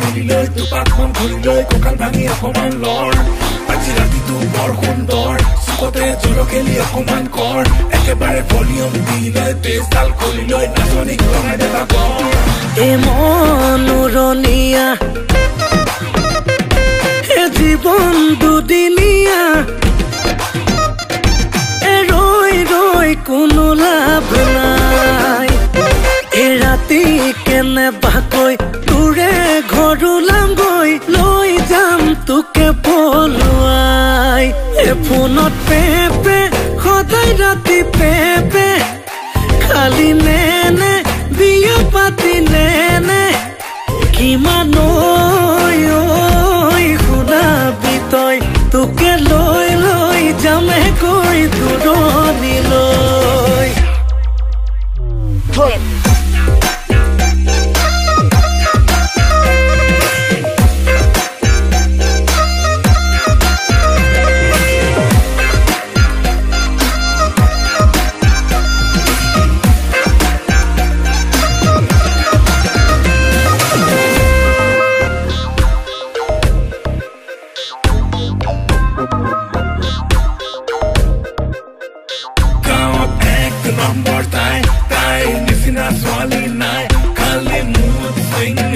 ধৰিলৈ কঁকাল ভাঙি অকমান লৰ। আজি ৰাতিটো বৰ সুন্দৰ চুকতে জলকেলি অকমান কৰ। একেবাৰে ভলিউম দি লৈ পেজডাল খুলি লৈ নাচনীক লগাই দেতা কৰ। এ মনোৰণীয়া এ জীৱন দুদিনীয়া কেনেবাকৈ তোৰে ঘৰ ওলামগৈ লৈ যাম তোকে পলুৱাই। ফোনত পে পে সদায় ৰাতি পে পে খালি নে বিয়া পাতি নে নে কিমান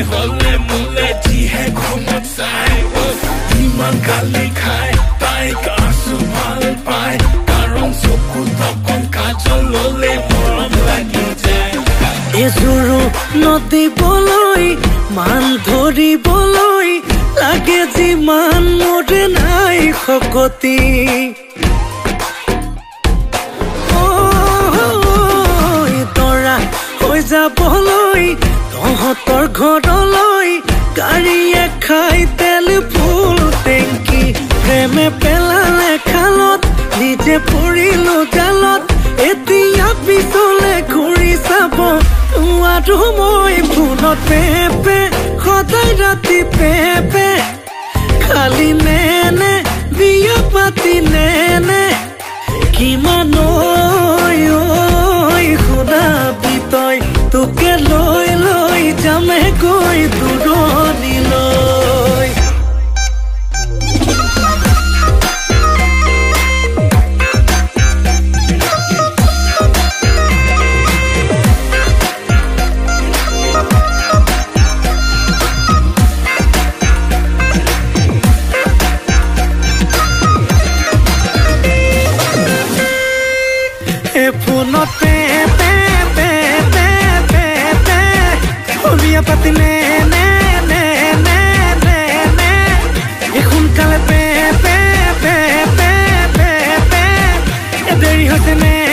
চিং হলে মোলে যিহে ঘমত চাই উফ, ইমান গালি খাই তাইক আছো ভাল পাই কাৰণ চকুত অকণ কাজল ললে মৰম লাগি যায় এজোৰো নদীবলৈ মান ধৰিবলৈ লাগে যিমান মোৰে নাই শকতি ঐ, তৰা হৈ যাবলৈ তহঁতৰ ঘৰলৈ গাড়ীয়ে খাই তেল ফুল টেংকি প্ৰেমে পেলালে খালত নিজে পৰিলো জালত। এতিয়া পিছলে ঘূৰি চাব নোৱাৰো মই ফোনত পে পে সদায় ৰাতি পে পে খালি নে নে গৈ দূৰণিলৈ ফোনতে हद